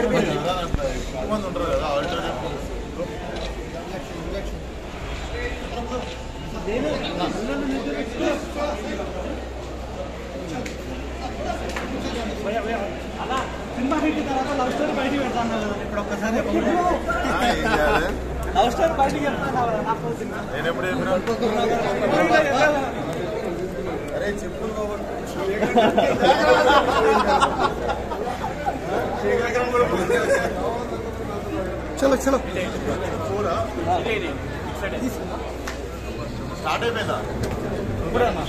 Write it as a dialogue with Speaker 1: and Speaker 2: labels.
Speaker 1: ఎక్కువ మంది ఉంటారు కదా ఆల్టర్నేట్
Speaker 2: సినిమా హిట్ తర్వాత లవ్ స్టోరీ బయటికి పెడతాను కదా ఇప్పుడు ఒక్కసారి
Speaker 1: ఏం చేయాలి
Speaker 2: లవ్ స్టోరీ బయటికి పెడతాను కదా నాకు సినిమా
Speaker 1: నేను ఎప్పుడు చెప్పినా అరే చెప్పులు
Speaker 2: చలో చలో.
Speaker 1: స్టార్ట్ అయిపోయిందా?
Speaker 2: ఇప్పుడన్నా